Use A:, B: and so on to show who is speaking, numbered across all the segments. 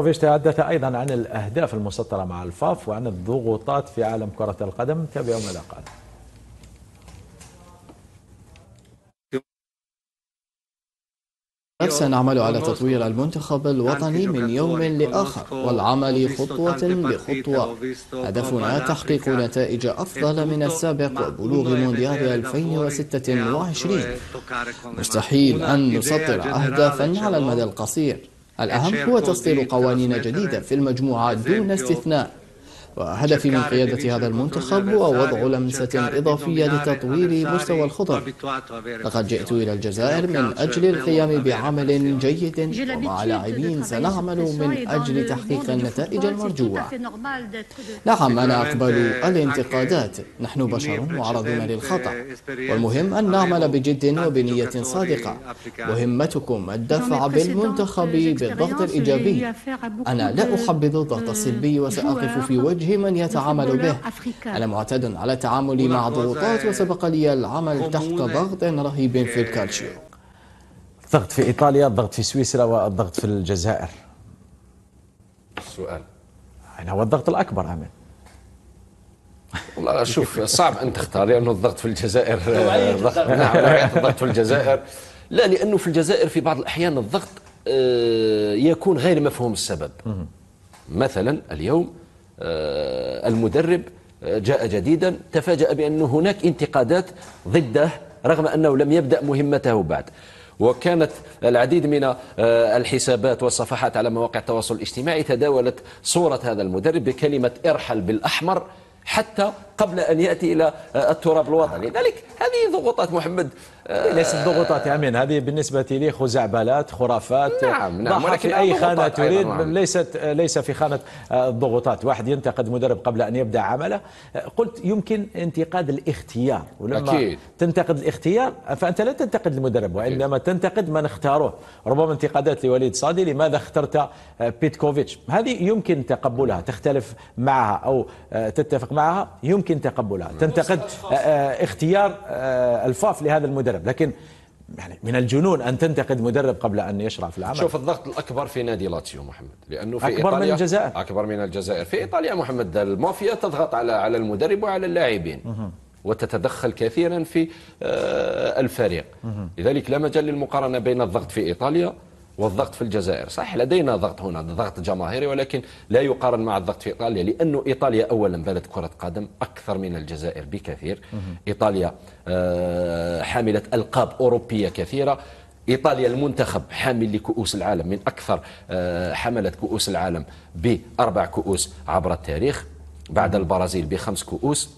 A: بيتروفيتش تحدث أيضا عن الأهداف المسطرة مع ال FAF وعن الضغوطات في عالم كرة القدم. تابعوا ماذا قال
B: سنعمل على تطوير المنتخب الوطني من يوم لآخر والعمل خطوة بخطوة هدفنا تحقيق نتائج أفضل من السابق وبلوغ مونديال 2026 مستحيل أن نسطر أهدافا على المدى القصير. الأهم هو تصدير قوانين جديدة في المجموعة دون استثناء. وهدفي من قيادة هذا المنتخب هو وضع لمسة إضافية لتطوير مستوى الخطط لقد جئت إلى الجزائر من أجل القيام بعمل جيد ومع لاعبين سنعمل من أجل تحقيق النتائج المرجوة. نعم أنا أقبل الانتقادات. نحن بشر معرضون للخطأ والمهم أن نعمل بجد وبنية صادقة. مهمتكم الدفع بالمنتخب بالضغط الإيجابي. أنا لا أحبذ الضغط السلبي وسأقف في وجه وجه من يتعامل به. أنا معتاد على التعامل مع ضغوطات وسبق لي العمل تحت ضغط رهيب في الكالشيو
A: الضغط في إيطاليا الضغط في سويسرا والضغط في الجزائر.
C: السؤال
A: يعني هو الضغط الأكبر أمين.
C: والله شوف صعب أن تختار لأنه الضغط في الجزائر الضغط نعم الضغط في الجزائر. لا لأنه في الجزائر في بعض الأحيان الضغط آه، يكون غير مفهوم السبب. مثلا اليوم المدرب آه، جاء جديدا تفاجأ بأن هناك انتقادات ضده رغم أنه لم يبدأ مهمته بعد. وكانت العديد من آه، الحسابات والصفحات على مواقع التواصل الاجتماعي تداولت صورة هذا المدرب بكلمة ارحل بالأحمر حتى قبل أن يأتي إلى التراب الوطني. لذلك هذه ضغوطات محمد
A: ليست ضغوطات يا أمين هذه بالنسبة لي خزعبلات خرافات
C: نعم نعم
A: ولكن في أي خانة تريد ليست ليس في خانة الضغوطات واحد ينتقد مدرب قبل أن يبدأ عمله. قلت يمكن انتقاد الاختيار.
C: ولما أكيد.
A: تنتقد الاختيار فأنت لا تنتقد المدرب وإنما أكيد. تنتقد من اختاروه. ربما انتقادات لوليد صادي لماذا اخترت بيتكوفيتش؟ هذه يمكن تقبلها تختلف معها أو تتفق معها يمكن تقبلها. تنتقد اختيار الفاف لهذا المدرب. لكن يعني من الجنون أن تنتقد مدرب قبل أن يشرع في العمل.
C: شوف الضغط الأكبر في نادي لاتسيو محمد
A: لأنه في أكبر إيطاليا من الجزائر.
C: أكبر من الجزائر. في إيطاليا محمد المافيا تضغط على على المدرب وعلى اللاعبين. وتتدخل كثيرا في آه، الفريق. لذلك لا مجال للمقارنة بين الضغط في إيطاليا والضغط في الجزائر. صحيح لدينا ضغط هنا ضغط جماهيري ولكن لا يقارن مع الضغط في إيطاليا لأنه إيطاليا أولا بلد كرة قدم أكثر من الجزائر بكثير. إيطاليا آه، حاملة ألقاب أوروبية كثيرة. إيطاليا المنتخب حامل لكؤوس العالم من أكثر آه، حملة كؤوس العالم بأربع كؤوس عبر التاريخ. بعد البرازيل بخمس كؤوس.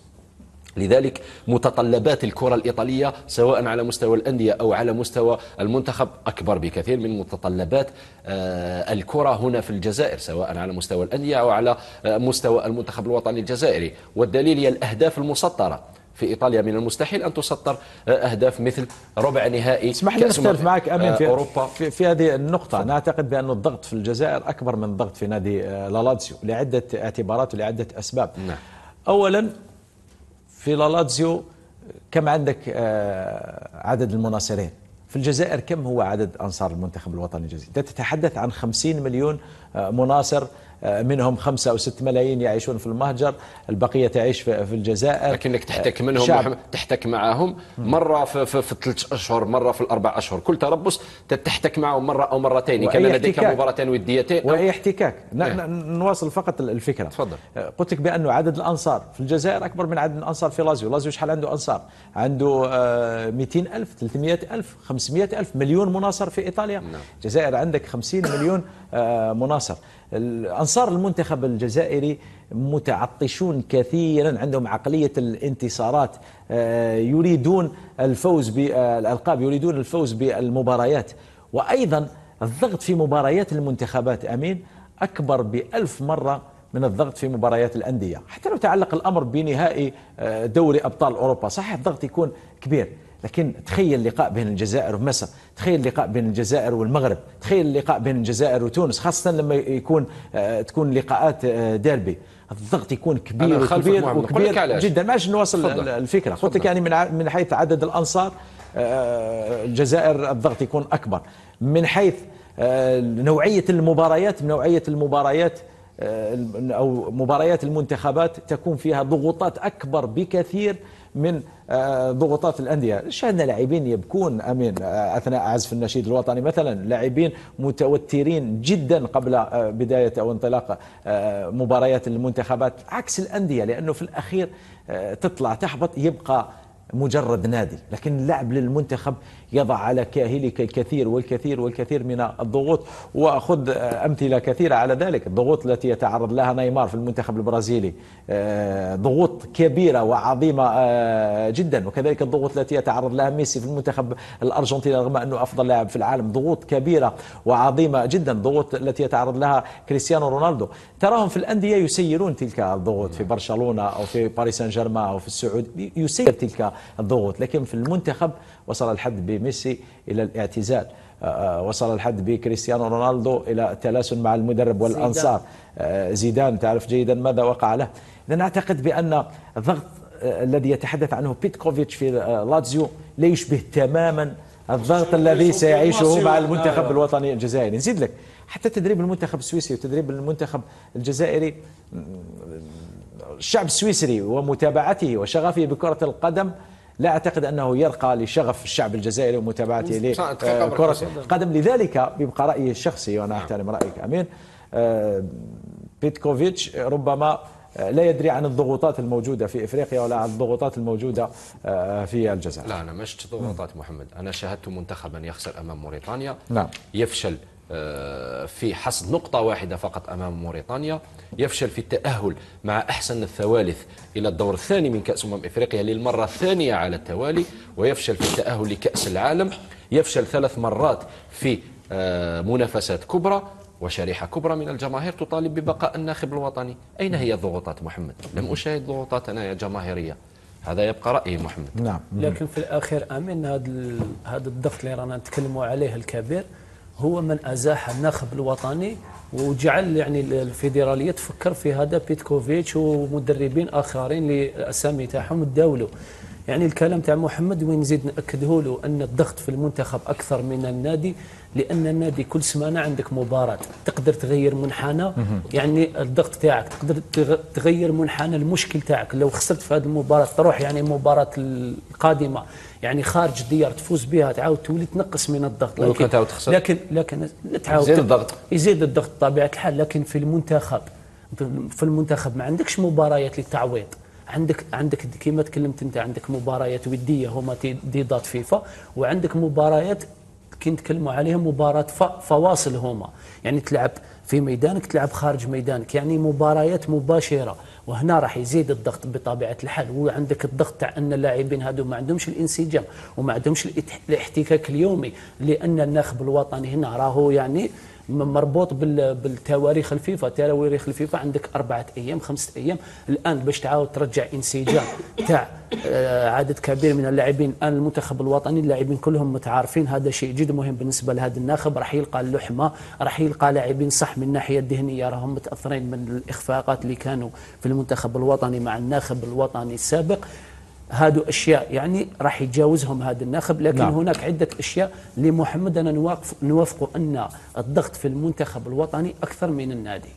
C: لذلك متطلبات الكرة الإيطالية سواء على مستوى الأندية أو على مستوى المنتخب أكبر بكثير من متطلبات آه، الكرة هنا في الجزائر سواء على مستوى الأندية أو على آه، مستوى المنتخب الوطني الجزائري. والدليل هي الأهداف المسطرة. في إيطاليا من المستحيل أن تسطر آه، أهداف مثل ربع نهائي
A: اسمح لي نختلف معك أمين في أوروبا. في, في هذه النقطة. أنا اعتقد بأن الضغط في الجزائر أكبر من الضغط في نادي لالاتسيو لعدة اعتبارات ولعدة أسباب.
C: نعم.
A: اولا في لالاتزيو كم عندك آه، عدد المناصرين؟ في الجزائر كم هو عدد أنصار المنتخب الوطني الجزائري؟ تتحدث عن 50 مليون آه، مناصر. منهم خمسة أو ست ملايين يعيشون في المهجر البقية تعيش في الجزائر.
C: لكنك تحتك منهم شعب. تحتك معهم مرة في, في, في الثلاث أشهر مرة في الأربع أشهر. كل تربص تحتك معهم مرة أو مرتين كان لديك مباراتين وديتين.
A: وأي احتكاك. إيه. نواصل فقط الفكرة.
C: تفضل.
A: آه، قلت لك بأنه عدد الأنصار في الجزائر أكبر من عدد الأنصار في لازيو. لازيو شحال عنده أنصار؟ عنده 200 آه، ألف 300 ألف 500 ألف مليون مناصر في إيطاليا. نعم. الجزائر عندك 50 مليون مناصر. أنصار المنتخب الجزائري متعطشون كثيرا عندهم عقلية الانتصارات آه، يريدون الفوز بالألقاب يريدون الفوز بالمباريات. وأيضا الضغط في مباريات المنتخبات أمين أكبر بألف مرة من الضغط في مباريات الأندية. حتى لو تعلق الأمر بنهائي آه، دوري أبطال أوروبا صحيح الضغط يكون كبير. لكن تخيل لقاء بين الجزائر ومصر تخيل لقاء بين الجزائر والمغرب تخيل لقاء بين الجزائر وتونس خاصة لما يكون آه، تكون لقاءات آه، ديربي. الضغط يكون كبير وكبير وكبير جدا. ماش نوصل الفكرة. قلت لك يعني من من حيث عدد الأنصار آه، الجزائر الضغط يكون أكبر. من حيث نوعية المباريات نوعية المباريات أو مباريات المنتخبات تكون فيها ضغوطات أكبر بكثير من آه، ضغوطات الأندية، شاهدنا لاعبين يبكون أمين آه، أثناء عزف النشيد الوطني؟ مثلا، لاعبين متوترين جدا قبل آه، بداية أو انطلاق مباريات المنتخبات عكس الأندية لأنه في الأخير تطلع تحبط يبقى مجرد نادي لكن اللعب للمنتخب يضع على كاهلك الكثير والكثير والكثير من الضغوط وأخذ أمثلة كثيرة على ذلك. الضغوط التي يتعرض لها نيمار في المنتخب البرازيلي. آه، ضغوط كبيرة وعظيمة آه، جدا. وكذلك الضغوط التي يتعرض لها ميسي في المنتخب الأرجنتيني رغم أنه أفضل لاعب في العالم. ضغوط كبيرة وعظيمة جدا. ضغوط التي يتعرض لها كريستيانو رونالدو. تراهم في الأندية يسيرون تلك الضغوط في برشلونة أو في باريس سان جيرمان أو في السعود يسير تلك الضغوط. لكن في المنتخب وصل الحد بميسي إلى الاعتزال. آه، آه، وصل الحد بكريستيانو رونالدو إلى التلاسن مع المدرب والأنصار. آه، زيدان تعرف جيدا ماذا وقع له. إذا أعتقد بأن الضغط الذي يتحدث عنه بيتكوفيتش في لاتزيو لا يشبه تماما الضغط الذي سيعيشه مع المنتخب الوطني الجزائري. نزيد لك. حتى تدريب المنتخب السويسري وتدريب المنتخب الجزائري الشعب السويسري ومتابعته وشغفه بكرة القدم لا أعتقد أنه يرقى لشغف الشعب الجزائري ومتابعته لكرة القدم. لذلك بيبقى رأيي الشخصي وأنا أحترم رأيك أمين. آه، بيتكوفيتش ربما آه، لا يدري عن الضغوطات الموجودة في إفريقيا ولا عن الضغوطات الموجودة آه، في الجزائر.
C: لا أنا مش ضغوطات محمد. أنا شاهدت منتخبا يخسر أمام موريتانيا نعم. يفشل في حصد نقطة واحدة فقط أمام موريتانيا. يفشل في التأهل مع أحسن الثوالث إلى الدور الثاني من كأس أمم إفريقيا للمرة الثانية على التوالي ويفشل في التأهل لكأس العالم. يفشل ثلاث مرات في آه، منافسات كبرى وشريحة كبرى من الجماهير تطالب ببقاء الناخب الوطني. أين هي الضغوطات محمد؟ لم أشاهد ضغوطات أنا جماهيرية. هذا يبقى رأيي محمد.
D: نعم. لكن في الأخير أمين هذا هذا الضغط اللي رانا نتكلموا عليه الكبير هو من أزاح النخب الوطني وجعل يعني الفيدرالية تفكر في هذا بيتكوفيتش ومدربين آخرين للأسامي تاعهم تداولوا يعني الكلام تاع محمد وين نزيد نأكده له أن الضغط في المنتخب أكثر من النادي لأن النادي كل سمانة عندك مباراة. تقدر تغير منحنى يعني الضغط تاعك تقدر تغير منحنى المشكل تاعك. لو خسرت في هذه المباراة تروح يعني المباراه القادمة يعني خارج الديار تفوز بها تعاود تولي تنقص من الضغط.
C: لكن
D: لكن لكن تعاود يزيد الضغط. يزيد الضغط بطبيعة الحال. لكن في المنتخب في المنتخب ما عندكش مباريات للتعويض. عندك عندك كما تكلمت انت عندك مباريات ودية هما ديدات فيفا وعندك مباريات كي نتكلموا عليهم مباراه فواصل هما. يعني تلعب في ميدانك تلعب خارج ميدانك. يعني مباريات مباشرة. وهنا راح يزيد الضغط بطبيعة الحال. وعندك الضغط تاع أن اللاعبين هذو ما عندهمش الانسجام وما عندهمش الاحتكاك اليومي. لأن الناخب الوطني هنا راهو يعني مربوط بالتواريخ الفيفا. تواريخ الفيفا عندك أربعة أيام خمسة أيام. الآن باش تعاود ترجع انسجام تاع آه، عدد كبير من اللاعبين الآن المنتخب الوطني اللاعبين كلهم متعارفين. هذا شيء جد مهم بالنسبة لهذا الناخب. راح يلقى اللحمة راح يلقى لاعبين صح من الناحية الذهنية. راهم متأثرين من الإخفاقات اللي كانوا في المنتخب الوطني مع الناخب الوطني السابق. هذو أشياء يعني راح يتجاوزهم هذا الناخب لكن نعم. هناك عدة أشياء لمحمد أنا نوافق نوافق أن الضغط في المنتخب الوطني أكثر من النادي